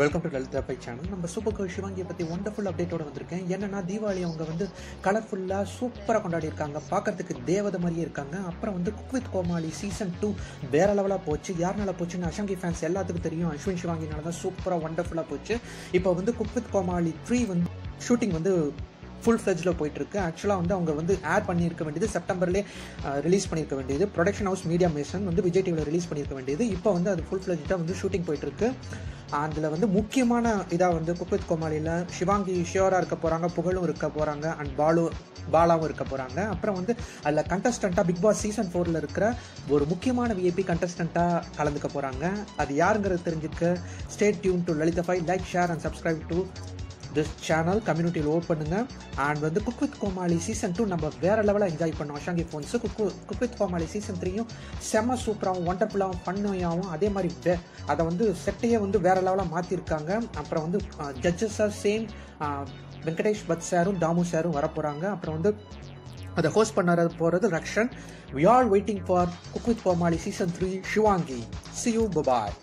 Welcome to Lalitha by channel நம்ம super girl சிவாங்கியை பற்றி ஒண்டர்ஃபுல் அப்டேட்டோட வந்திருக்கேன். என்னன்னா தீபாவளி அவங்க வந்து கலர்ஃபுல்லாக சூப்பராக கொண்டாடி இருக்காங்க பார்க்கறதுக்கு தேவதை மாதிரியே இருக்காங்க. அப்புறம் வந்து cook with Comali season two வேற லெவலாக போச்சு. யாருனால போச்சுன்னு அஷங்கி ஃபேன்ஸ் எல்லாத்துக்கும் தெரியும். அஸ்வின் சிவாங்கினால தான் சூப்பராக ஒண்டர்ஃபுல்லாக போச்சு. இப்போ வந்து குக் வித் கோமாளி த்ரீ வந்து ஷூட்டிங் வந்து ஃபுல் ஃப்ளெஜில் போயிட்டுருக்கு. ஆக்சுவலாக வந்து அவங்க வந்து ஆட் பண்ணியிருக்க வேண்டியது செப்டம்பர்லேயே ரிலீஸ் பண்ணியிருக்க வேண்டியது. ப்ரொடக்ஷன் ஹவுஸ் மீடியா மேஷன் வந்து விஜய் டிவியில் ரிலீஸ் பண்ணியிருக்க வேண்டியது. இப்போ வந்து அது ஃபுல் ஃப்ளெஜாக வந்து ஷூட்டிங் போயிட்டுருக்கு. அதில் வந்து முக்கியமான இதாக வந்து குக்வித் கோமாளியில் சிவாங்கி ஷியோராக இருக்க போகிறாங்க புகழும் இருக்க போகிறாங்க அண்ட் பாலு பாலாவும் இருக்க போகிறாங்க அப்புறம் வந்து அதில் கண்டஸ்டண்ட்டாக பிக் பாஸ் சீசன் ஃபோரில் இருக்கிற ஒரு முக்கியமான விஐபி கண்டஸ்டண்ட்டாக கலந்துக்க போகிறாங்க அது யாருங்கிறது தெரிஞ்சுக்க stay tuned to Lalitha five like share and subscribe to this channel கம்யூனிட்டியில் ஓட் பண்ணுங்கள் அண்ட் வந்து cook with Comali season two நம்ம வேற லெவலாக என்ஜாய் பண்ணோம். அஷாங்கி phones cook cook with Comali season த்ரீயும் செம்ம சூப்பராகவும் ஒண்டர்ஃபுல்லாகவும் ஃபன்னையாகவும் அதே மாதிரி வே அதை வந்து செட்டையே வந்து வேற லெவலாக மாற்றிருக்காங்க அப்புறம் வந்து ஜட்ஜஸாக சேம் வெங்கடேஷ் பட் சாரும் தாமு சாரும் வர போகிறாங்க அப்புறம் வந்து அதை ஹோஸ்ட் பண்ண போகிறது Rakshan. We are waiting for cook with Comali season three Shivangi see you bye bye